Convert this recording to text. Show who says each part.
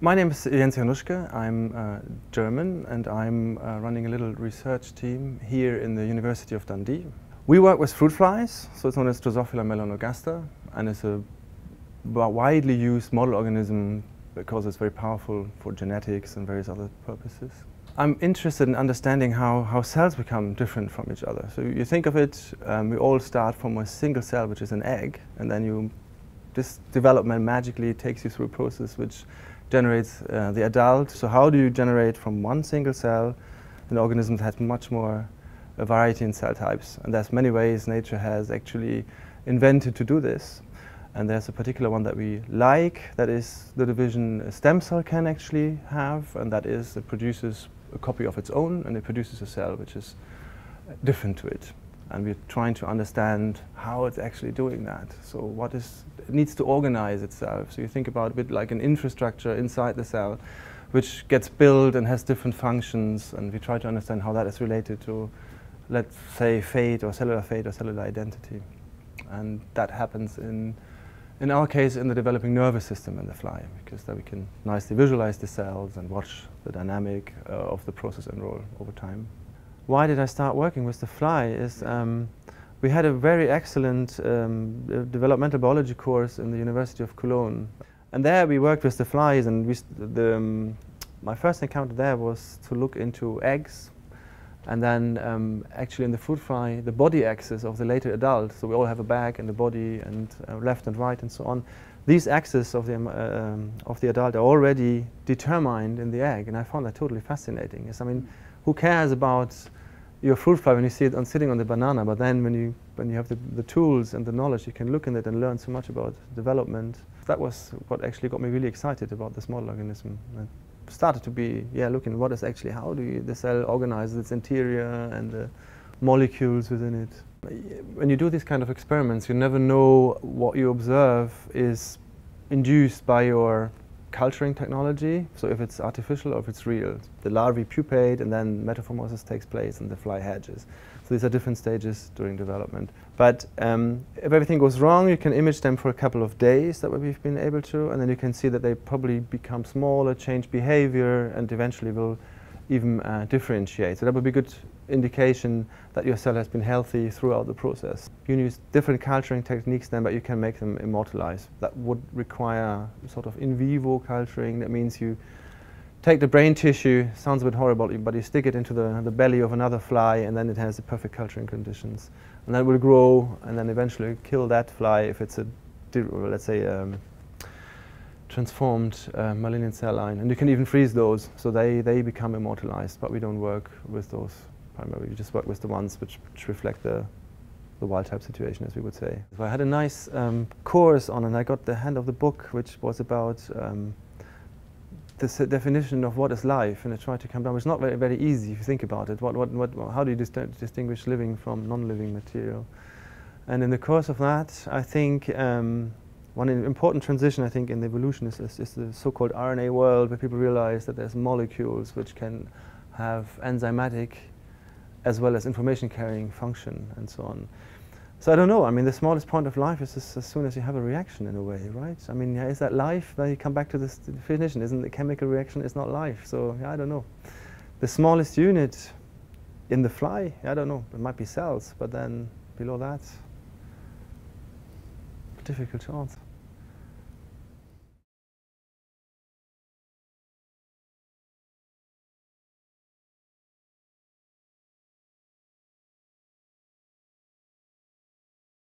Speaker 1: My name is Jens Januschke. I'm uh, German and I'm uh, running a little research team here in the University of Dundee. We work with fruit flies, so it's known as Drosophila melanogaster, and it's a widely used model organism because it's very powerful for genetics and various other purposes. I'm interested in understanding how, how cells become different from each other. So you think of it, um, we all start from a single cell, which is an egg, and then you, this development magically takes you through a process which generates uh, the adult. So how do you generate from one single cell an organism that has much more uh, variety in cell types? And there's many ways nature has actually invented to do this. And there's a particular one that we like, that is the division a stem cell can actually have, and that is it produces a copy of its own, and it produces a cell which is different to it and we're trying to understand how it's actually doing that. So what is, it needs to organize itself. So you think about a bit like an infrastructure inside the cell, which gets built and has different functions, and we try to understand how that is related to, let's say, fate or cellular fate or cellular identity. And that happens in, in our case, in the developing nervous system in the fly, because we can nicely visualize the cells and watch the dynamic uh, of the process unroll over time why did I start working with the fly is um, we had a very excellent um, developmental biology course in the University of Cologne. And there we worked with the flies and the, um, my first encounter there was to look into eggs and then um, actually in the fruit fly the body axis of the later adult. So we all have a back and a body and uh, left and right and so on. These axes of the, um, uh, of the adult are already determined in the egg and I found that totally fascinating. Yes, I mean, who cares about your fruit fly when you see it on sitting on the banana, but then when you when you have the, the tools and the knowledge, you can look in it and learn so much about development. That was what actually got me really excited about this model organism. I started to be yeah looking what is actually how do you, the cell organizes its interior and the molecules within it. When you do these kind of experiments, you never know what you observe is induced by your culturing technology, so if it's artificial or if it's real. The larvae pupate and then metamorphosis takes place and the fly hatches. So these are different stages during development. But um, if everything goes wrong, you can image them for a couple of days, that we've been able to, and then you can see that they probably become smaller, change behavior, and eventually will even uh, differentiate. So that would be a good indication that your cell has been healthy throughout the process. You can use different culturing techniques then, but you can make them immortalize. That would require sort of in vivo culturing. That means you take the brain tissue, sounds a bit horrible, but you stick it into the, the belly of another fly and then it has the perfect culturing conditions. And then it will grow and then eventually kill that fly if it's a, let's say, um, transformed uh, cell line. And you can even freeze those, so they, they become immortalized, but we don't work with those primarily. We just work with the ones which, which reflect the, the wild type situation, as we would say. So I had a nice um, course on, and I got the hand of the book, which was about um, this definition of what is life, and I tried to come down. It's not very, very easy if you think about it. What, what, what, how do you dis distinguish living from non-living material? And in the course of that, I think um, one important transition, I think, in the evolution is, is, the so-called RNA world, where people realize that there's molecules which can have enzymatic as well as information carrying function and so on. So I don't know. I mean, the smallest point of life is as, as soon as you have a reaction in a way, right? I mean, yeah, is that life? Then you come back to this definition. Isn't the chemical reaction is not life? So yeah, I don't know. The smallest unit in the fly, I don't know. It might be cells, but then below that, difficult to answer.